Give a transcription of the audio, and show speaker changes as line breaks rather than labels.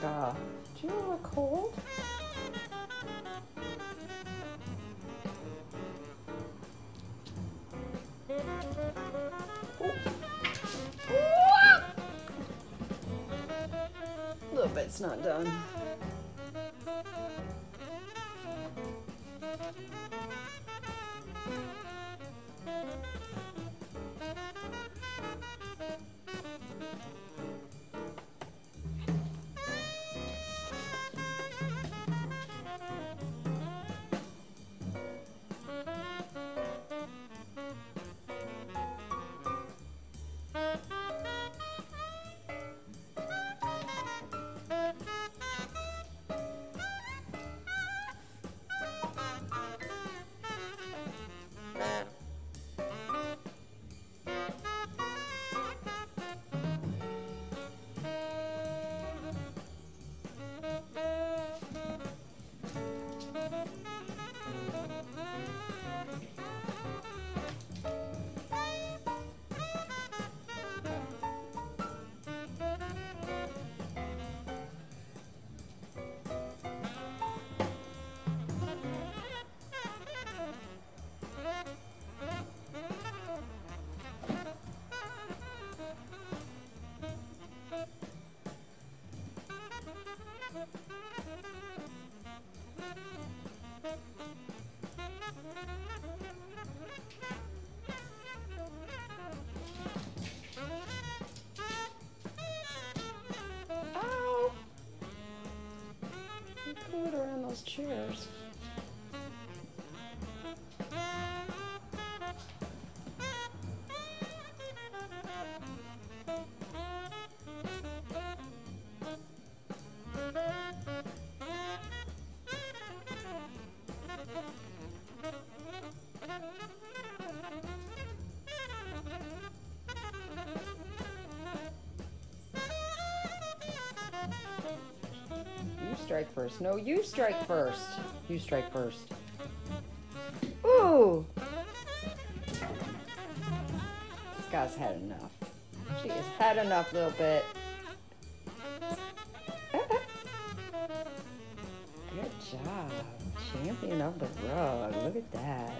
Do you have a cold? Lilbit's not done. You it around those chairs. Strike first. No, you strike first. You strike first. Ooh! This guy's had enough. She has had enough, Lilbit. Good job. Champion of the rug. Look at that.